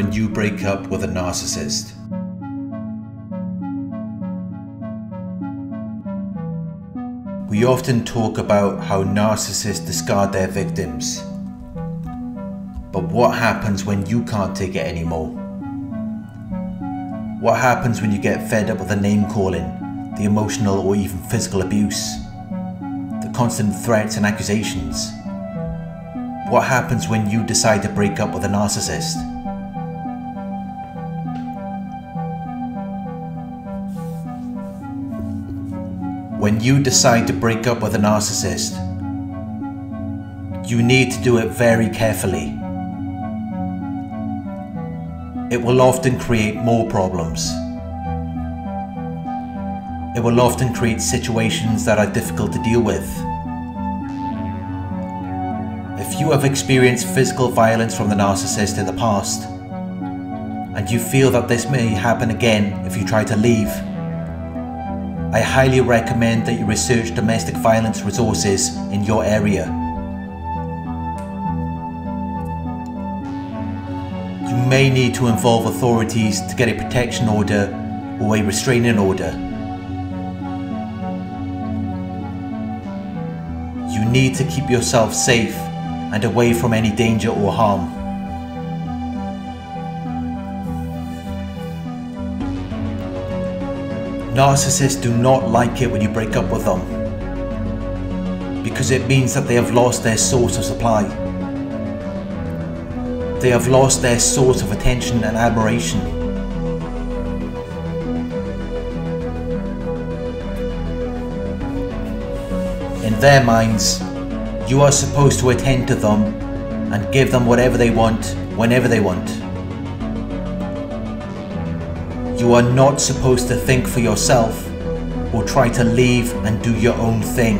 when you break up with a narcissist? We often talk about how narcissists discard their victims. But what happens when you can't take it anymore? What happens when you get fed up with the name calling, the emotional or even physical abuse, the constant threats and accusations? What happens when you decide to break up with a narcissist? When you decide to break up with a narcissist, you need to do it very carefully. It will often create more problems. It will often create situations that are difficult to deal with. If you have experienced physical violence from the narcissist in the past, and you feel that this may happen again if you try to leave, I highly recommend that you research domestic violence resources in your area. You may need to involve authorities to get a protection order or a restraining order. You need to keep yourself safe and away from any danger or harm. Narcissists do not like it when you break up with them because it means that they have lost their source of supply. They have lost their source of attention and admiration. In their minds, you are supposed to attend to them and give them whatever they want, whenever they want. You are not supposed to think for yourself or try to leave and do your own thing.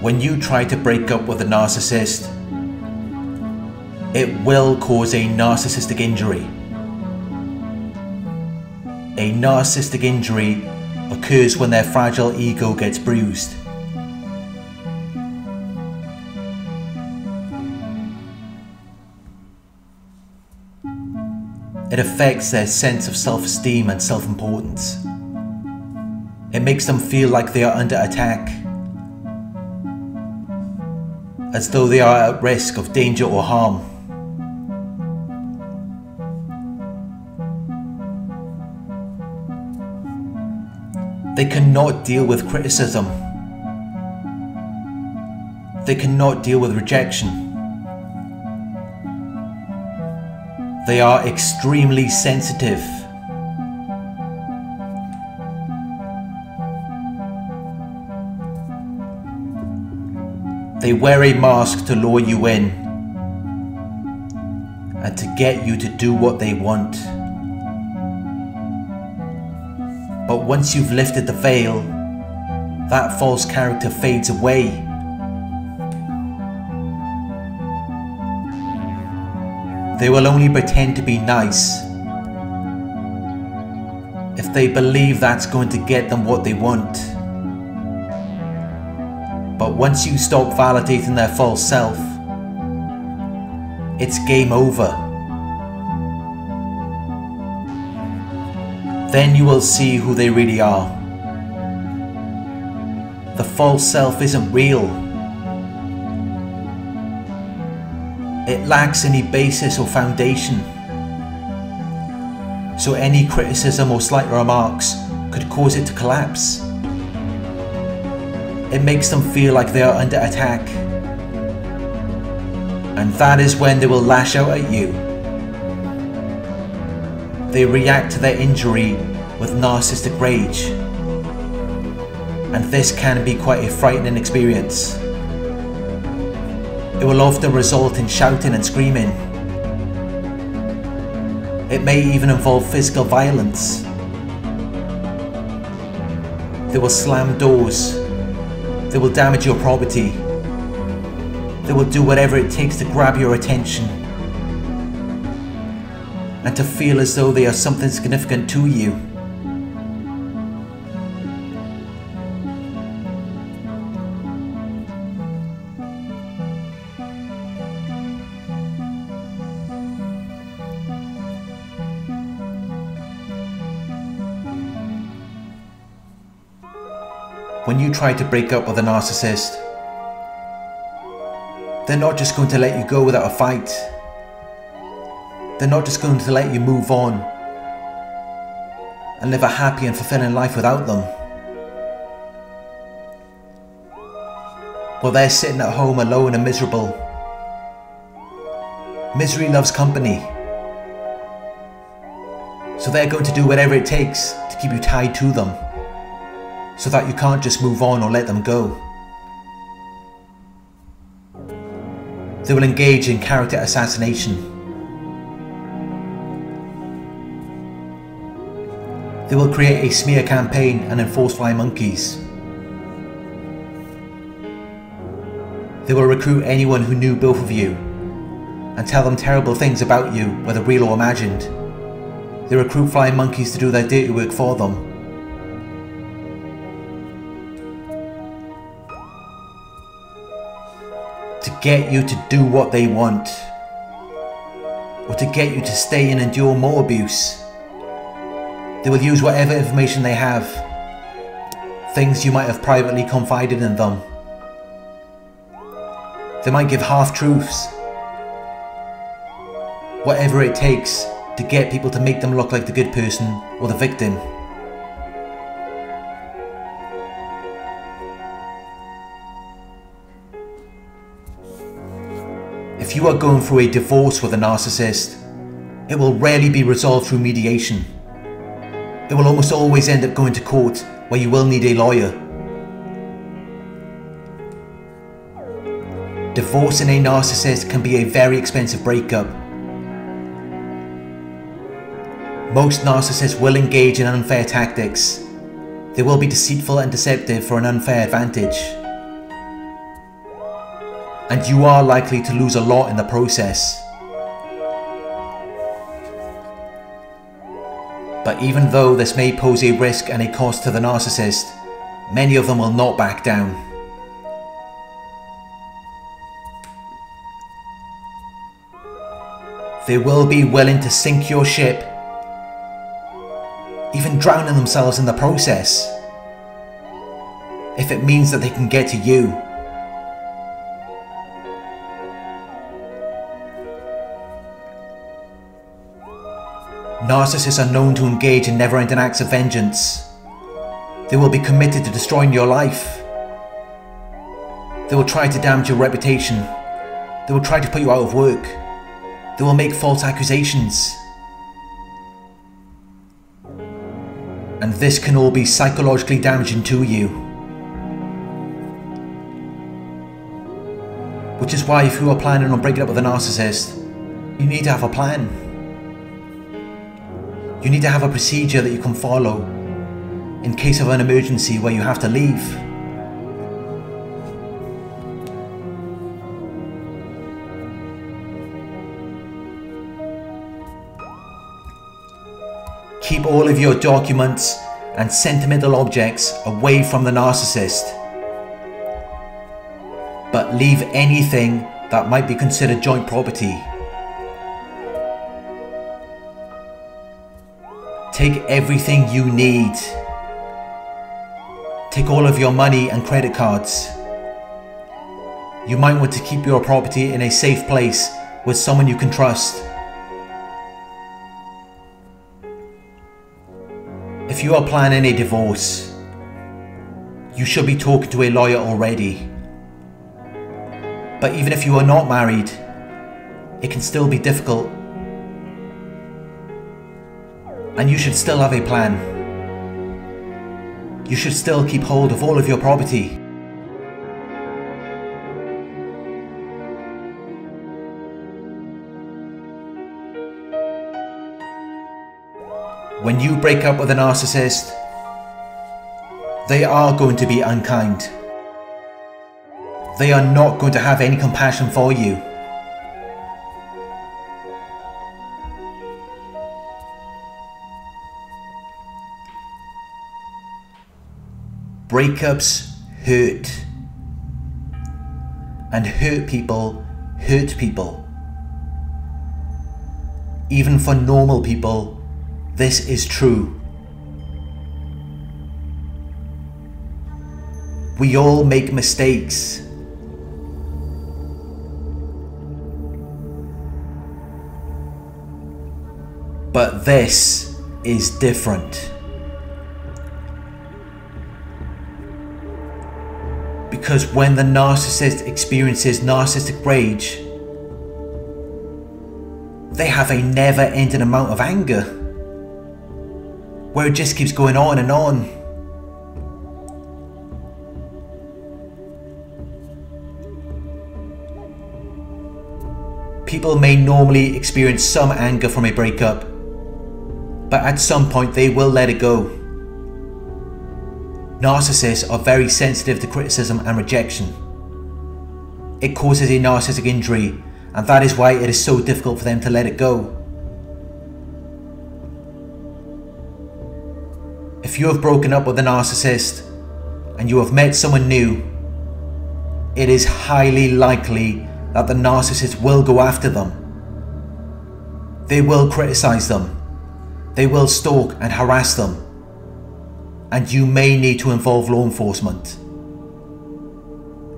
When you try to break up with a narcissist, it will cause a narcissistic injury. A narcissistic injury occurs when their fragile ego gets bruised. Affects their sense of self esteem and self importance. It makes them feel like they are under attack, as though they are at risk of danger or harm. They cannot deal with criticism. They cannot deal with rejection. They are extremely sensitive. They wear a mask to lure you in and to get you to do what they want. But once you've lifted the veil, that false character fades away They will only pretend to be nice if they believe that's going to get them what they want. But once you stop validating their false self, it's game over. Then you will see who they really are. The false self isn't real. Lacks any basis or foundation. So any criticism or slight remarks could cause it to collapse. It makes them feel like they are under attack. And that is when they will lash out at you. They react to their injury with narcissistic rage. And this can be quite a frightening experience. It will often result in shouting and screaming. It may even involve physical violence. They will slam doors. They will damage your property. They will do whatever it takes to grab your attention and to feel as though they are something significant to you. When you try to break up with a narcissist, they're not just going to let you go without a fight. They're not just going to let you move on and live a happy and fulfilling life without them. While they're sitting at home alone and miserable. Misery loves company. So they're going to do whatever it takes to keep you tied to them so that you can't just move on or let them go. They will engage in character assassination. They will create a smear campaign and enforce flying monkeys. They will recruit anyone who knew both of you and tell them terrible things about you, whether real or imagined. They recruit flying monkeys to do their dirty work for them get you to do what they want, or to get you to stay and endure more abuse. They will use whatever information they have, things you might have privately confided in them. They might give half truths, whatever it takes to get people to make them look like the good person or the victim. If you are going through a divorce with a narcissist, it will rarely be resolved through mediation. It will almost always end up going to court where you will need a lawyer. Divorcing a narcissist can be a very expensive breakup. Most narcissists will engage in unfair tactics. They will be deceitful and deceptive for an unfair advantage and you are likely to lose a lot in the process. But even though this may pose a risk and a cost to the narcissist, many of them will not back down. They will be willing to sink your ship, even drowning themselves in the process, if it means that they can get to you. Narcissists are known to engage in never-ending acts of vengeance. They will be committed to destroying your life. They will try to damage your reputation. They will try to put you out of work. They will make false accusations. And this can all be psychologically damaging to you. Which is why if you are planning on breaking up with a narcissist, you need to have a plan. You need to have a procedure that you can follow in case of an emergency where you have to leave. Keep all of your documents and sentimental objects away from the narcissist. But leave anything that might be considered joint property. Take everything you need. Take all of your money and credit cards. You might want to keep your property in a safe place with someone you can trust. If you are planning a divorce, you should be talking to a lawyer already. But even if you are not married, it can still be difficult and you should still have a plan. You should still keep hold of all of your property. When you break up with a narcissist, they are going to be unkind. They are not going to have any compassion for you. Breakups hurt. And hurt people hurt people. Even for normal people, this is true. We all make mistakes. But this is different. Because when the narcissist experiences narcissistic rage, they have a never ending amount of anger where it just keeps going on and on. People may normally experience some anger from a breakup, but at some point they will let it go. Narcissists are very sensitive to criticism and rejection. It causes a narcissistic injury, and that is why it is so difficult for them to let it go. If you have broken up with a narcissist and you have met someone new, it is highly likely that the narcissist will go after them. They will criticize them. They will stalk and harass them. And you may need to involve law enforcement.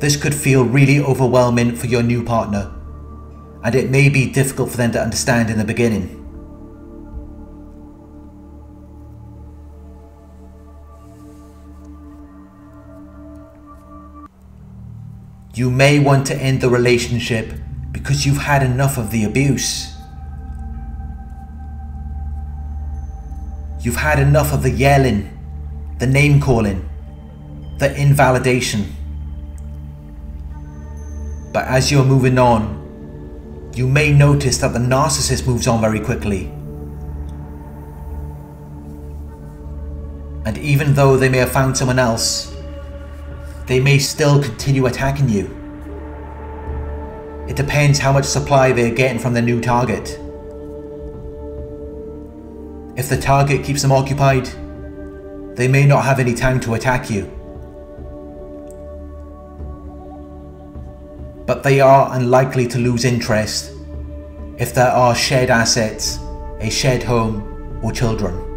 This could feel really overwhelming for your new partner, and it may be difficult for them to understand in the beginning. You may want to end the relationship because you've had enough of the abuse. You've had enough of the yelling, the name calling, the invalidation. But as you're moving on, you may notice that the narcissist moves on very quickly. And even though they may have found someone else, they may still continue attacking you. It depends how much supply they're getting from the new target. If the target keeps them occupied, they may not have any time to attack you. But they are unlikely to lose interest if there are shared assets, a shared home, or children.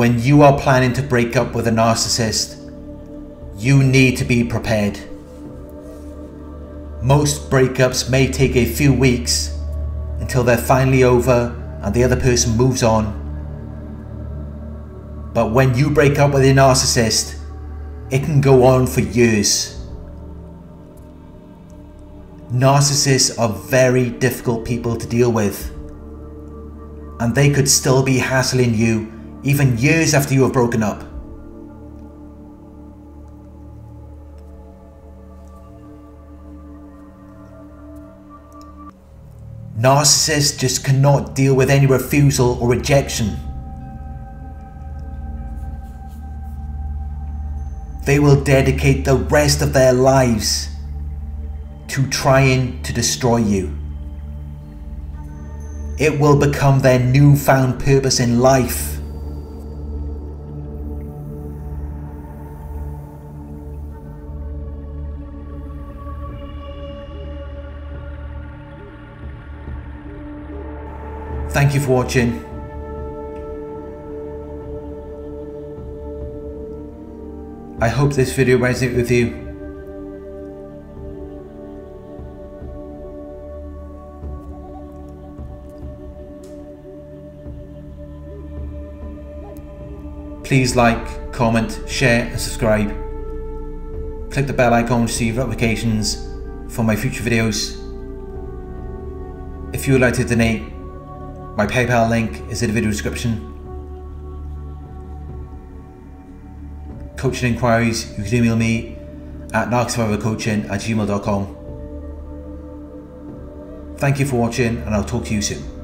When you are planning to break up with a narcissist, you need to be prepared. Most breakups may take a few weeks until they're finally over and the other person moves on. But when you break up with a narcissist, it can go on for years. Narcissists are very difficult people to deal with, and they could still be hassling you even years after you have broken up. Narcissists just cannot deal with any refusal or rejection. They will dedicate the rest of their lives to trying to destroy you. It will become their newfound purpose in life. Thank you for watching. I hope this video resonated with you. Please like, comment, share and subscribe. Click the bell icon to receive notifications for my future videos. If you would like to donate, my PayPal link is in the video description. Coaching inquiries, you can email me at narcsurvivorcoaching at gmail.com. Thank you for watching and I'll talk to you soon.